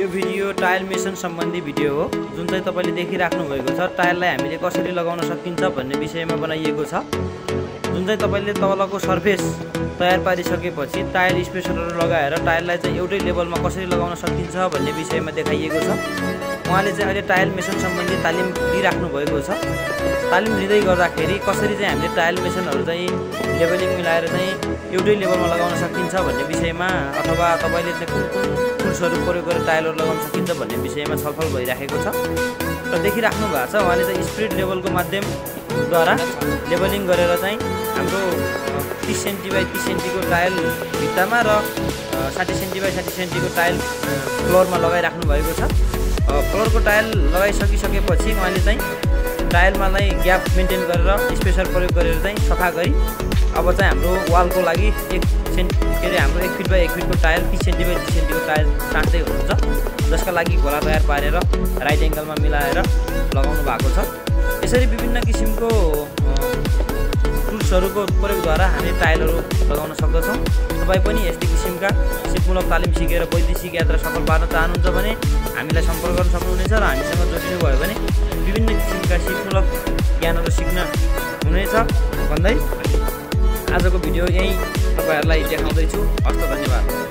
यो video tile mason सम्बन्धी video हो जुन चाहिँ तपाईँले देखिराख्नु भएको छ टाइललाई हामीले कसरी लगाउन सकिन्छ भन्ने विषयमा बनाइएको छ। जुन चाहिँ तपाईँले तलको सर्फेस तयार पारिसकेपछि टाइल स्पेसरहरू लगाएर टाइललाई चाहिँ एउटै लेभलमा कसरी लगाउन सकिन्छ भन्ने विषयमा देखाइएको छ। उहाँले चाहिँ अहिले टाइल मेसन सम्बन्धी तालिम लिइराख्नु भएको छ। तालिम लिँदै गर्दाखेरि कसरी चाहिँ हामीले टाइल मेसनहरू चाहिँ लेभलिङ मिलाएर चाहिँ एउटै लेभलमा लगाउन सकिन्छ भन्ने विषयमा अथवा तपाईँले चाहिँ कुन कुन टुल्सहरू प्रयोग गरेर टाइलहरू लगाउन सकिन्छ भन्ने विषयमा छलफल भइराखेको छ। र देखिराख्नु भएको छ उहाँले चाहिँ स्प्रिड लेभलको माध्यमद्वारा लेभलिङ गरेर चाहिँ हाम्रो तिस सेन्टी बाई तिस सेन्टीको टाइल भित्तामा र साठी सेन्टी बाई साठी सेन्टीको टाइल फ्लोरमा लगाइराख्नु भएको छ। फ्लोरको टाइल लगाइसकिसकेपछि उहाँले चाहिँ टाइलमा चाहिँ ग्याप मेन्टेन गरेर स्पेसर प्रयोग गरेर चाहिँ सफा गरी अब चाहिँ हाम्रो वालको लागि एक सेन्ट के अरे हाम्रो एक फिट बाई एक फिटको टायल तिस सेन्टी बाई तिस सेन्टीको टायल साँच्दै हुन्छ जसका लागि घोला तयार पारेर राइट एङ्गलमा मिलाएर लगाउनु भएको छ। यसरी विभिन्न किसिमको टुल्सहरूको प्रयोगद्वारा हामी टाइलहरू लगाउन सक्दछौँ। तपाईँ पनि यस्तै किसिमका सिपमूलक तालिम सिकेर वैदेशिक यात्रा सफल पार्न चाहनुहुन्छ भने हामीलाई सम्पर्क गर्न सक्नुहुनेछ र हामीसँग जोडिनु भयो भने विभिन्न किसिमका सिपमूलक ज्ञानहरू सिक्न हुनेछ। भन्दै आजको भिडियो यहीँ तपाईँहरूलाई देखाउँदैछु। हस्त धन्यवाद।